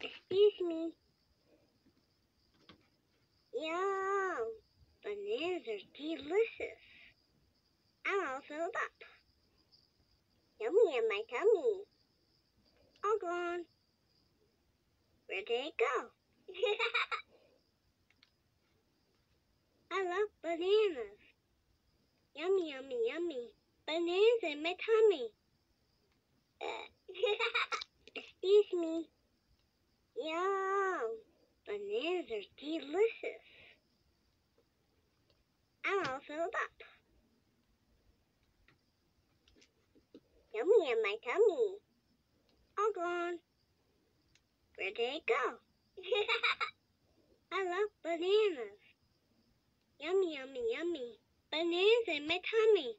Excuse me. Yum. Bananas are delicious. I'm all filled up. Yummy in my tummy. All gone. Where did it go? I love bananas. Yummy, yummy, yummy. Bananas in my tummy. Excuse me. Yum. Bananas are delicious. I'm all filled up. Yummy in my tummy. All gone. Where did it go? I love bananas. Yummy, yummy, yummy. Bananas in my tummy.